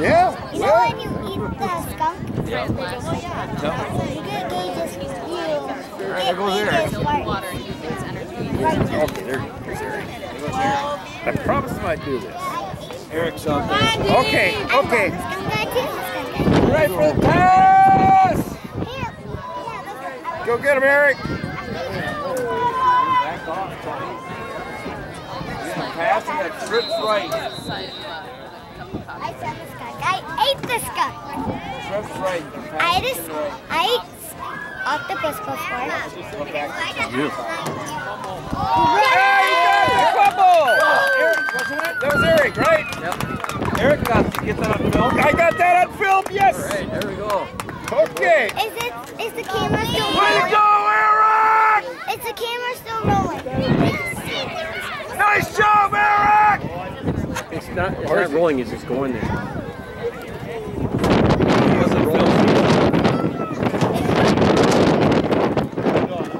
Yeah. You know when you eat the skunk? Yeah. You get gauges. You there goes Erick. Water. Okay, there goes Erick. I promised him I'd do this. Erick's out there. Okay, okay. Skunk guy too. Skunk guy. Right for the pass! Here. Yeah, this Go get him, Erick. Back off, Tony. Pass, and that trips right. I saw. I ate the skunk. Trips right. The I ate, is a, right. I ate octopus before. Go back. You. Erick. That was Erick, right? Yep. Erick got to get that on film. I got that on film, yes. All right, there we go. Okay. Is it? Is the camera still rolling? Way to go, Erick! Is the camera still rolling? Nice job, Erick! It's not, it's not rolling, it's just going there.